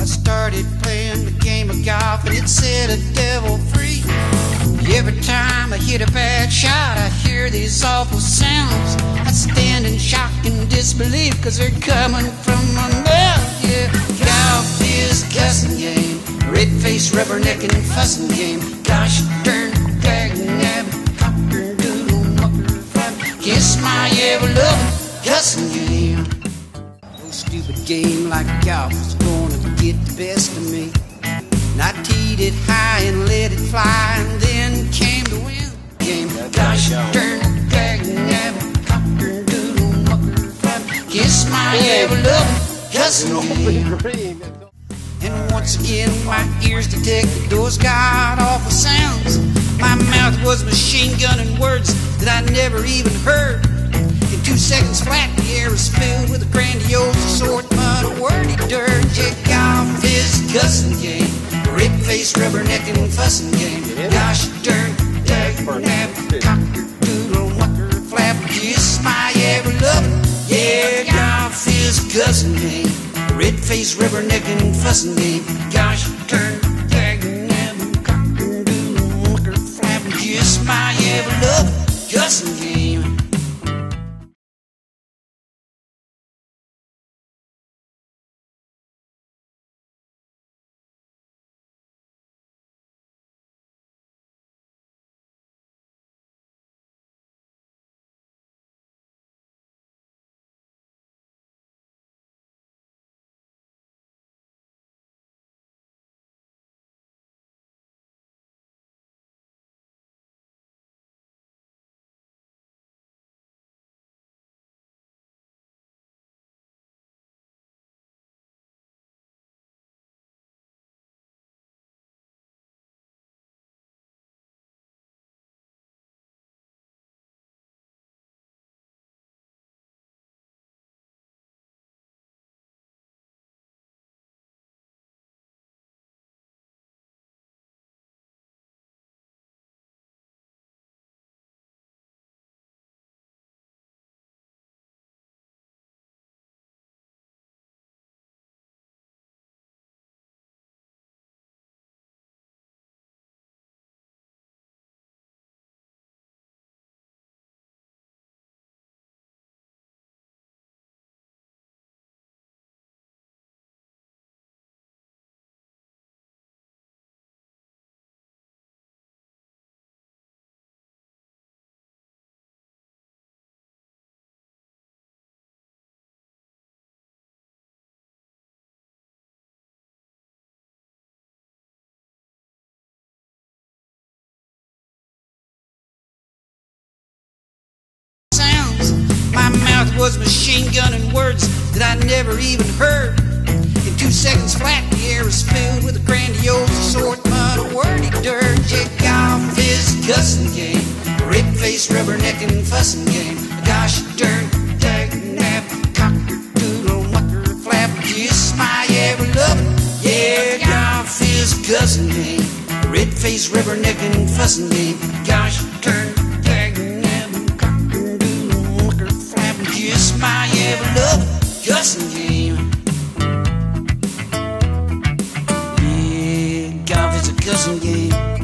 I started playing the game of golf and it set a devil free. Every time I hit a bad shot, I hear these awful sounds. I stand in shock and disbelief, cause they're coming from my mouth. Yeah, golf is cussing game, red face, rubbernecking, fussing game. Gosh darn, dag nabbit, cocker doodle, mucker, kiss my ever loving cussing game. No stupid game like golf is gonna get the best of me. And I teed it high and let it fly, and then came the win game. Gosh darn, nabbit, cocker doodle, mucker, flap, kiss my ever loving game. And once again, my ears detect the door's got awful sounds. My mouth was machine gunning words that I never even heard. In two seconds flat, the air was filled with a face, rubbernecking, fussing game. Gosh darn, dag, nab, cocker, doodle, mucker, flap, kiss my ever loving. Yeah, golf is cussing game. Red face, rubbernecking, fussing game. Gosh, turn, tag, nab, cocker, doodle, mucker, flap, kiss my ever love, cussing game. Was machine gunning words that I never even heard. In two seconds flat, the air is filled with a grandiose assortment of wordy dirt. Yeah, golf is cussing game, red face, rubbernecking, fussing game. Gosh darn, dag, nab, cocker, doodle, mucker, flap, kiss my ever loving. Yeah, golf is cussing game, red face, rubbernecking, fussing game. Gosh darn, cussing game. Yeah, golf is a cussing game.